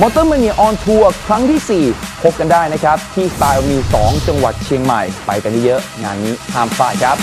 มอเตอร์ม a เนียออนทัวร์ครั้งที่ 4 พบกันได้นะครับ ที่สไตล์มี 2 จังหวัดเชียงใหม่ ไปกันเยอะๆงานนี้ห้ามพลาดครับ